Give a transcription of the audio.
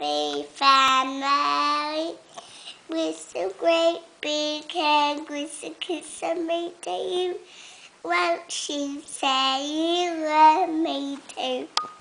happy family. With a great big hand, with a kiss I made to you. Won't she say you love me too?